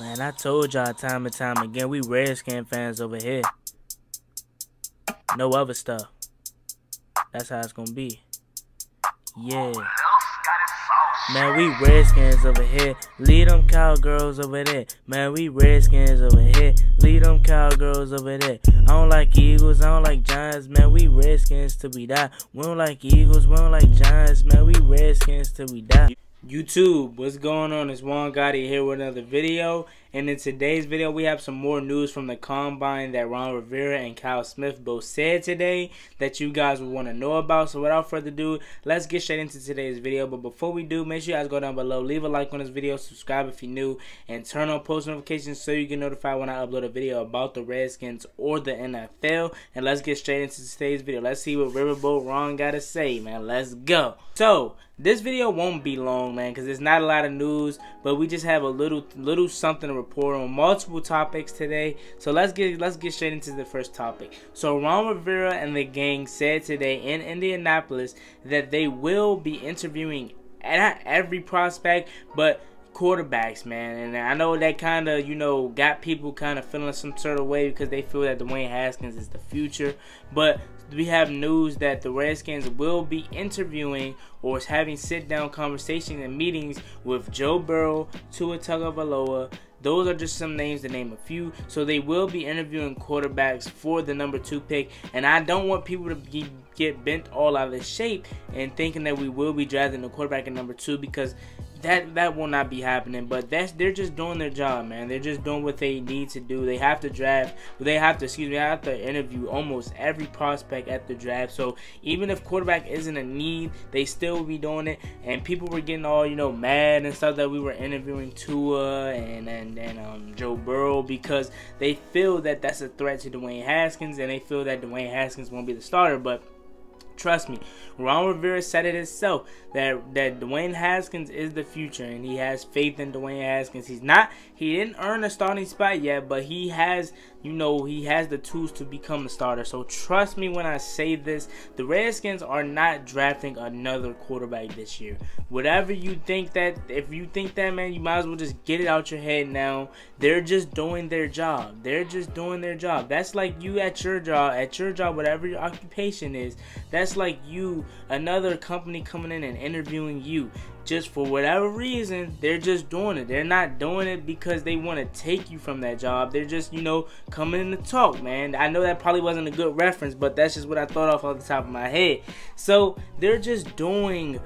Man, I told y'all time and time again, we Redskin fans over here. No other stuff. That's how it's gonna be. Yeah. Man, we Redskins over here. Lead them cowgirls over there. Man, we Redskins over here. Lead them cowgirls over there. I don't like Eagles. I don't like Giants. Man, we Redskins till we die. We don't like Eagles. We don't like Giants. Man, we Redskins till we die. YouTube, what's going on? It's Juan Gotti here with another video. And in today's video, we have some more news from the combine that Ron Rivera and Kyle Smith both said today that you guys will want to know about. So without further ado, let's get straight into today's video. But before we do, make sure you guys go down below, leave a like on this video, subscribe if you're new, and turn on post notifications so you get notified when I upload a video about the Redskins or the NFL. And let's get straight into today's video. Let's see what Riverboat Ron got to say, man. Let's go. So, this video won't be long, man, because there's not a lot of news, but we just have a little little something to report on multiple topics today. So let's get let's get straight into the first topic. So Ron Rivera and the gang said today in Indianapolis that they will be interviewing not every prospect, but quarterbacks, man. And I know that kind of, you know, got people kind of feeling some sort of way because they feel that Dwayne Haskins is the future. But we have news that the Redskins will be interviewing or is having sit-down conversations and meetings with Joe Burrow, Tua Tagovailoa. Those are just some names to name a few. So they will be interviewing quarterbacks for the number two pick. And I don't want people to be, get bent all out of shape and thinking that we will be drafting the quarterback at number two because that that will not be happening. But that's they're just doing their job, man. They're just doing what they need to do. They have to draft. They have to excuse me. They have to interview almost every prospect at the draft. So even if quarterback isn't a need, they still be doing it. And people were getting all you know mad and stuff that we were interviewing Tua and and and um, Joe Burrow because they feel that that's a threat to Dwayne Haskins and they feel that Dwayne Haskins won't be the starter, but Trust me, Ron Rivera said it himself that that Dwayne Haskins is the future, and he has faith in Dwayne Haskins. He's not, he didn't earn a starting spot yet, but he has, you know, he has the tools to become a starter. So trust me when I say this, the Redskins are not drafting another quarterback this year. Whatever you think that, if you think that, man, you might as well just get it out your head now. They're just doing their job. They're just doing their job. That's like you at your job, at your job, whatever your occupation is. That's like you, another company coming in and interviewing you. Just for whatever reason, they're just doing it. They're not doing it because they want to take you from that job. They're just, you know, coming in to talk, man. I know that probably wasn't a good reference, but that's just what I thought off off the top of my head. So they're just doing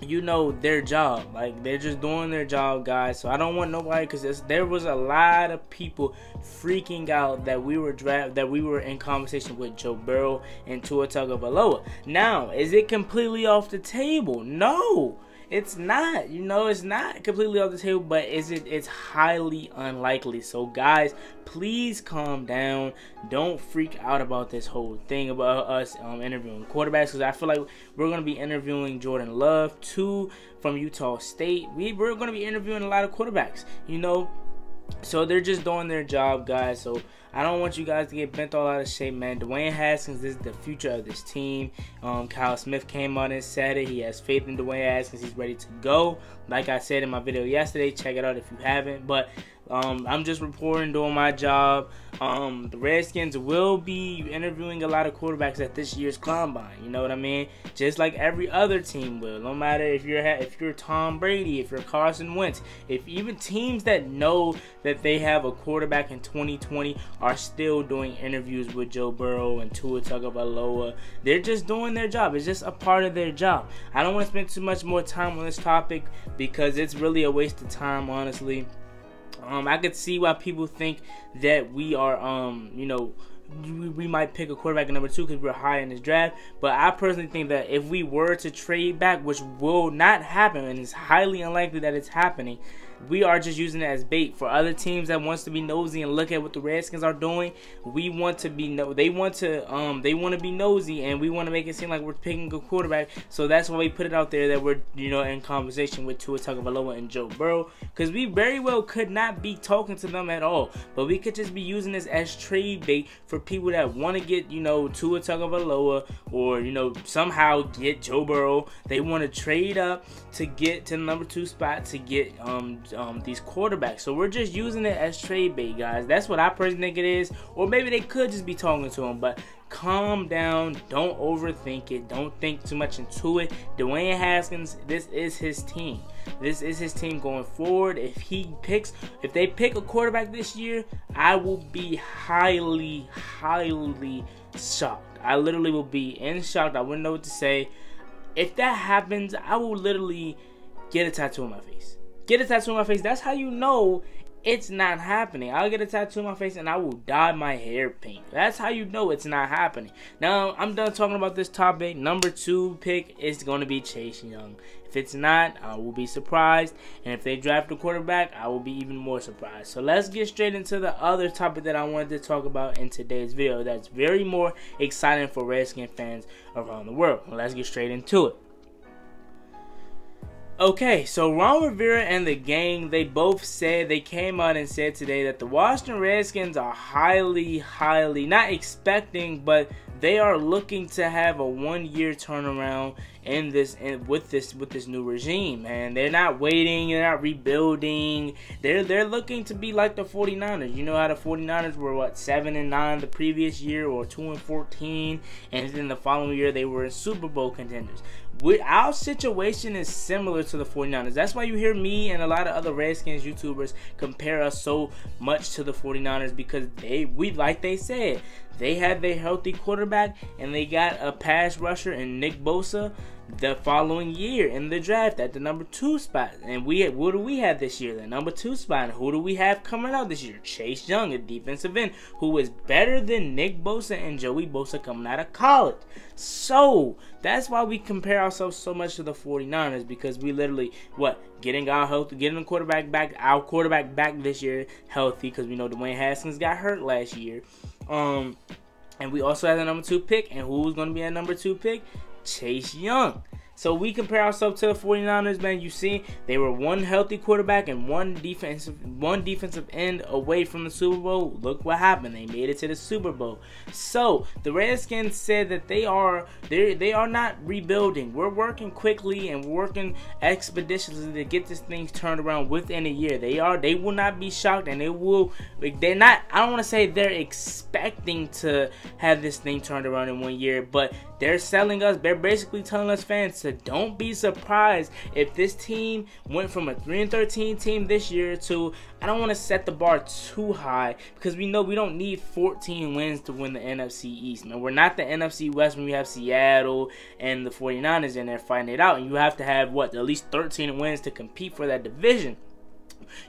you know their job like they're just doing their job guys so i don't want nobody because there was a lot of people freaking out that we were draft that we were in conversation with joe burrow and tua tagovailoa now is it completely off the table no it's not. You know, it's not completely off the table, but is it? It's highly unlikely. So, guys, please calm down. Don't freak out about this whole thing about us um, interviewing quarterbacks because I feel like we're gonna be interviewing Jordan Love, two from Utah State. We we're gonna be interviewing a lot of quarterbacks. You know, so they're just doing their job, guys. So I don't want you guys to get bent all out of shape, man. Dwayne Haskins is the future of this team. Um, Kyle Smith came on and said it. He has faith in Dwayne Haskins. He's ready to go. Like I said in my video yesterday, check it out if you haven't. But um, I'm just reporting, doing my job. Um, the Redskins will be interviewing a lot of quarterbacks at this year's combine. You know what I mean? Just like every other team will. No matter if you're if you're Tom Brady, if you're Carson Wentz, if even teams that know that they have a quarterback in 2020 are still doing interviews with Joe Burrow and Tua Tagovailoa. They're just doing their job. It's just a part of their job. I don't want to spend too much more time on this topic because it's really a waste of time, honestly. Um, I could see why people think that we are, um, you know, we might pick a quarterback at number two because we're high in this draft. But I personally think that if we were to trade back, which will not happen, and it's highly unlikely that it's happening, we are just using it as bait for other teams that wants to be nosy and look at what the Redskins are doing. We want to be no, they want to um they want to be nosy and we want to make it seem like we're picking a quarterback. So that's why we put it out there that we're you know in conversation with Tua Tagovailoa and Joe Burrow because we very well could not be talking to them at all, but we could just be using this as trade bait for people that want to get you know Tua Tagovailoa or you know somehow get Joe Burrow. They want to trade up to get to the number two spot to get um um, these quarterbacks. So we're just using it as trade bait, guys. That's what I personally think it is. Or maybe they could just be talking to him. But calm down. Don't overthink it. Don't think too much into it. Dwayne Haskins, this is his team. This is his team going forward. If he picks, if they pick a quarterback this year, I will be highly, highly shocked. I literally will be in shock. I wouldn't know what to say. If that happens, I will literally get a tattoo on my face. Get a tattoo on my face. That's how you know it's not happening. I'll get a tattoo on my face and I will dye my hair pink. That's how you know it's not happening. Now, I'm done talking about this topic. Number two pick is going to be Chase Young. If it's not, I will be surprised. And if they draft a quarterback, I will be even more surprised. So let's get straight into the other topic that I wanted to talk about in today's video that's very more exciting for Redskin fans around the world. Let's get straight into it. Okay, so Ron Rivera and the gang, they both said, they came out and said today that the Washington Redskins are highly, highly, not expecting, but they are looking to have a one-year turnaround in this in, with this with this new regime and they're not waiting they're not rebuilding. They're they're looking to be like the 49ers you know how the 49ers were what 7 and 9 the previous year or 2 and 14 and then the following year they were in Super Bowl contenders we, our situation is similar to the 49ers. That's why you hear me and a lot of other Redskins YouTubers compare us so much to the 49ers because they we like they said, they had a healthy quarterback and they got a pass rusher in Nick Bosa the following year in the draft at the number two spot. And we what do we have this year? The number two spot. And who do we have coming out this year? Chase Young, a defensive end, who is better than Nick Bosa and Joey Bosa coming out of college. So that's why we compare ourselves so much to the 49ers because we literally what getting our health, getting the quarterback back, our quarterback back this year healthy because we know Dwayne Haskins got hurt last year. Um, and we also had the number two pick, and who's going to be a number two pick? Chase Young. So we compare ourselves to the 49ers, man. You see, they were one healthy quarterback and one defensive one defensive end away from the Super Bowl. Look what happened. They made it to the Super Bowl. So the Redskins said that they are they they are not rebuilding. We're working quickly and working expeditiously to get this thing turned around within a year. They are they will not be shocked and they will they're not I don't want to say they're expecting to have this thing turned around in one year, but they're selling us, they're basically telling us fans to don't be surprised if this team went from a 3 and 13 team this year to I don't want to set the bar too high because we know we don't need 14 wins to win the NFC East. Man, we're not the NFC West when we have Seattle and the 49ers in there fighting it out. And you have to have what at least 13 wins to compete for that division.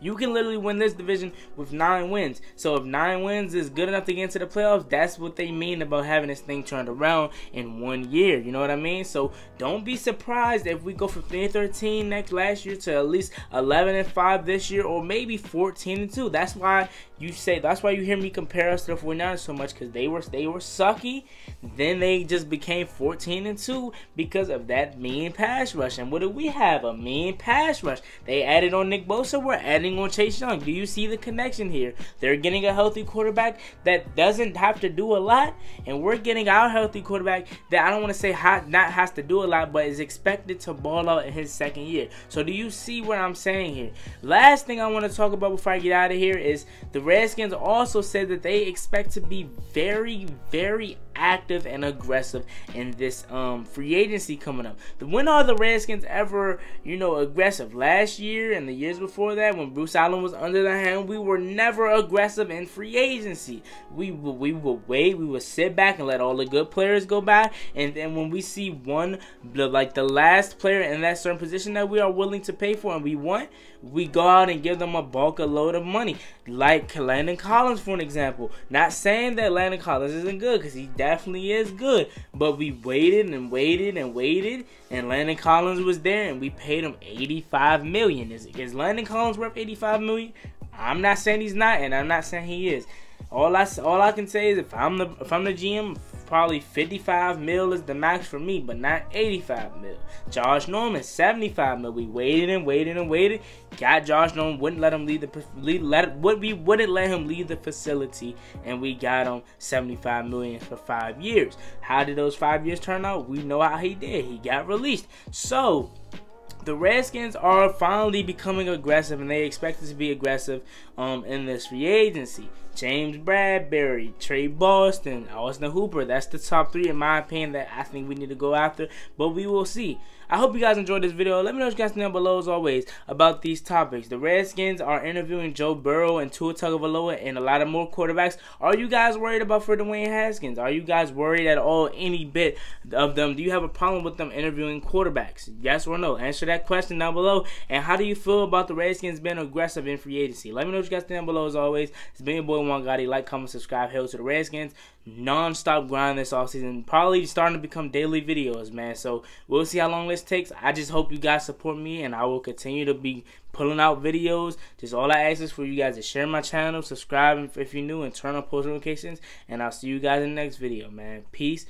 You can literally win this division with nine wins. So if nine wins is good enough to get into the playoffs, that's what they mean about having this thing turned around in one year. You know what I mean? So don't be surprised if we go from 3 13 next last year to at least 11 and 5 this year, or maybe 14 and 2. That's why you say that's why you hear me compare us to the 49ers so much because they were they were sucky. Then they just became 14 and 2 because of that mean pass rush. And what do we have? A mean pass rush. They added on Nick Bosa. We're adding on Chase Young. Do you see the connection here? They're getting a healthy quarterback that doesn't have to do a lot, and we're getting our healthy quarterback that I don't want to say hot, not has to do a lot, but is expected to ball out in his second year. So do you see what I'm saying here? Last thing I want to talk about before I get out of here is the Redskins also said that they expect to be very, very active and aggressive in this um, free agency coming up. When are the Redskins ever, you know, aggressive? Last year and the years before that, when Bruce Allen was under the helm, we were never aggressive in free agency. We we would wait, we would sit back and let all the good players go by, and then when we see one, like the last player in that certain position that we are willing to pay for and we want, we go out and give them a bulk a load of money, like Landon Collins for an example. Not saying that Landon Collins isn't good because he definitely is good, but we waited and waited and waited, and Landon Collins was there, and we paid him 85 million. Is is Landon Collins worth 85 million? I'm not saying he's not, and I'm not saying he is. All I all I can say is if I'm the if I'm the GM, probably 55 mil is the max for me, but not 85 mil. Josh Norman 75 mil. We waited and waited and waited. Got Josh Norman, wouldn't let him leave the lead, let would we wouldn't let him leave the facility, and we got him 75 million for five years. How did those five years turn out? We know how he did. He got released. So the Redskins are finally becoming aggressive, and they expect to be aggressive um, in this free agency. James Bradberry, Tre Boston, Austin Hooper. That's the top three, in my opinion, that I think we need to go after. But we will see. I hope you guys enjoyed this video. Let me know what you guys down below, as always, about these topics. The Redskins are interviewing Joe Burrow and Tua Tagovailoa and a lot of more quarterbacks. Are you guys worried about for Dwayne Haskins? Are you guys worried at all, any bit of them? Do you have a problem with them interviewing quarterbacks? Yes or no? Answer that question down below. And how do you feel about the Redskins being aggressive in free agency? Let me know what you guys down below, as always. It's been your boy, Juan Gotti. Like, comment, subscribe. Hail to the Redskins. Non-stop grind this offseason. Probably starting to become daily videos, man. So we'll see how long this takes. I just hope you guys support me, and I will continue to be pulling out videos. Just all I ask is for you guys to share my channel, subscribe if you're new, and turn on post notifications. And I'll see you guys in the next video, man. Peace.